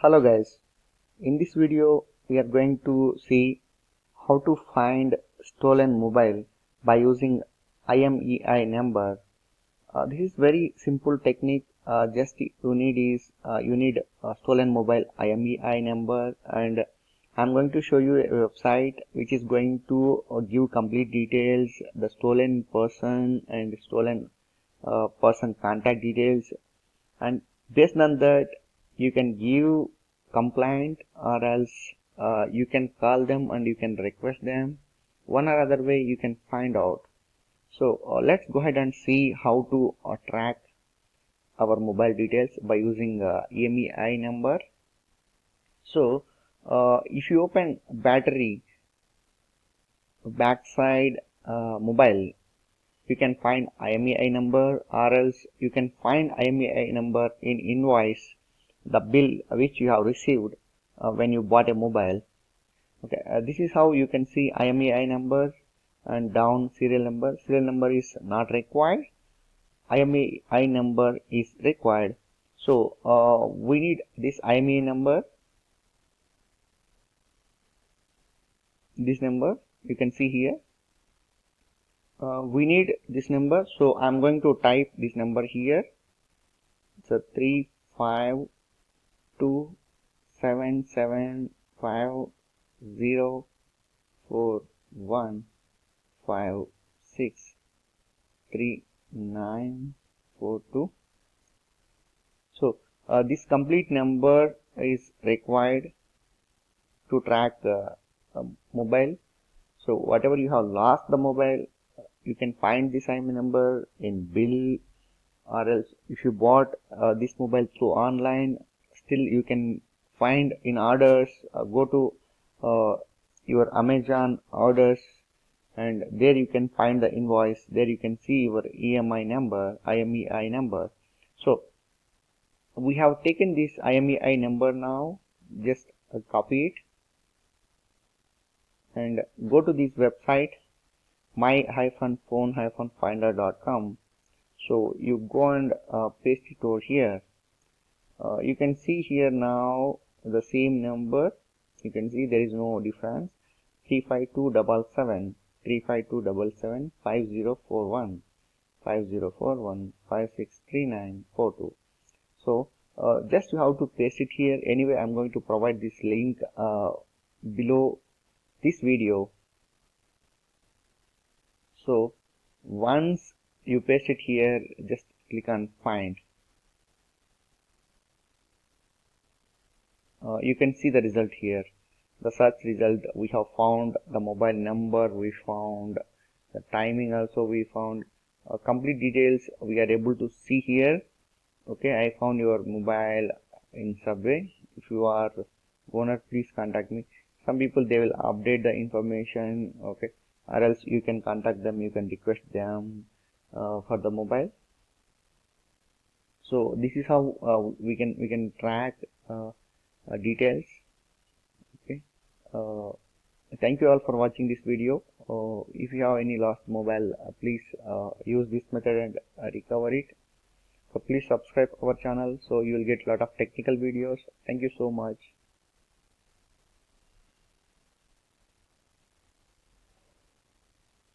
hello guys. In this video we are going to see how to find stolen mobile by using IMEI number. Uh, this is very simple technique. Uh, just you need is uh, you need stolen mobile IMEI number and I'm going to show you a website which is going to uh, give complete details the stolen person and stolen uh, person contact details. And based on that you can give complaint or else uh, you can call them and you can request them. One or other way you can find out. So uh, let's go ahead and see how to uh, track our mobile details by using uh, number. So uh, if you open battery backside uh, mobile you can find IMEI number or else you can find IMEI number in invoice the bill which you have received uh, when you bought a mobile. Okay uh, this is how you can see IMEI number and down serial number. Serial number is not required. IMEI number is required. So uh, we need this IMEI number. This number you can see here. Uh, we need this number so I'm going to type this number here. So 3 5 two seven seven five zero four one five six three nine four two. So uh, this complete number is required to track uh, mobile. So whatever you have lost the mobile you can find this IMEI number in bill or else if you bought uh, this mobile through online still you can find in orders uh, go to uh, your Amazon orders and there you can find the invoice. There you can see your EMI number IMEI number. So we have taken this IMEI number now just uh, copy it and go to this website my-phone-finder.com so you go and uh, paste it over here uh, you can see here now the same number. You can see there is no difference. 35277 35277 5041 5041 563942 so uh, just you have to paste it here. Anyway i'm going to provide this link uh, below this video. So once you paste it here just click on find uh, you can see the result here. The search result we have found the mobile number we found the timing also we found. Uh, complete details we are able to see here. Okay i found your mobile in subway. If you are owner please contact me. Some people they will update the information okay? Or else you can contact them you can request them uh, for the mobile. So this is how uh, we can we can track uh, uh, details. Okay. Uh, thank you all for watching this video. Uh, if you have any lost mobile please use this method and recover it. So please subscribe our channel so you will get a lot of technical videos. Thank you so much